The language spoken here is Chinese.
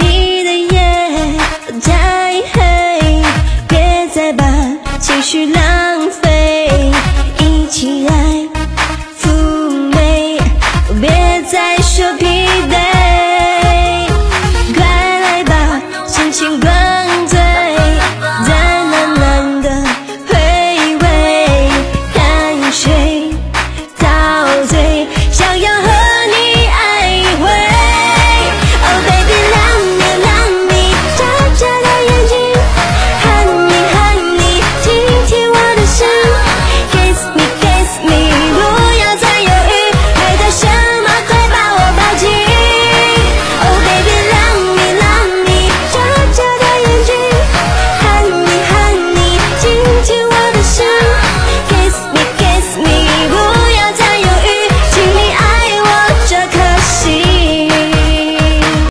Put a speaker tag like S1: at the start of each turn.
S1: 你的夜太黑别再把情绪拉